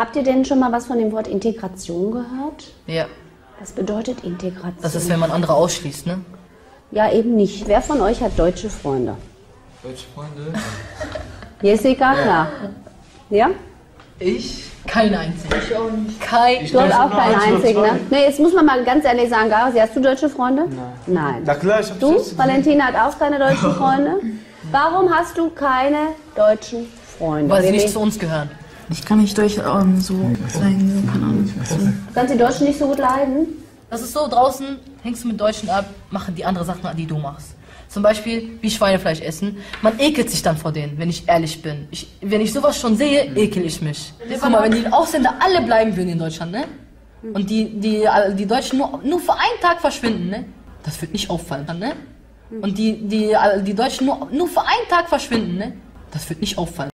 Habt ihr denn schon mal was von dem Wort Integration gehört? Ja. Was bedeutet Integration? Das ist, wenn man andere ausschließt, ne? ja, eben nicht. Wer von euch hat deutsche Freunde? Deutsche Freunde. Jessica, klar. Ja? Ich? Keine einzige. Ich auch nicht. Kein. Du hast Ich auch keinen einzigen, ne? Nee, jetzt muss man mal ganz ehrlich sagen, Garasi, hast du deutsche Freunde? Nein. Na klar, ich hab Du. Valentina, hat auch keine deutschen Freunde? Warum hast du keine deutschen Freunde? Weil sie nicht zu uns gehören. Ich kann nicht durch ähm, so sein, so, keine Ahnung. So. Kannst du die Deutschen nicht so gut leiden? Das ist so, draußen hängst du mit Deutschen ab, machen die andere Sachen, die du machst. Zum Beispiel wie Schweinefleisch essen. Man ekelt sich dann vor denen, wenn ich ehrlich bin. Ich, wenn ich sowas schon sehe, ekel ich mich. Guck mal, wenn die Ausländer alle bleiben würden in Deutschland, ne? Und die, die, die Deutschen nur, nur für einen Tag verschwinden, ne? Das wird nicht auffallen, ne? Und die, die, die Deutschen nur, nur für einen Tag verschwinden, ne? Das wird nicht auffallen.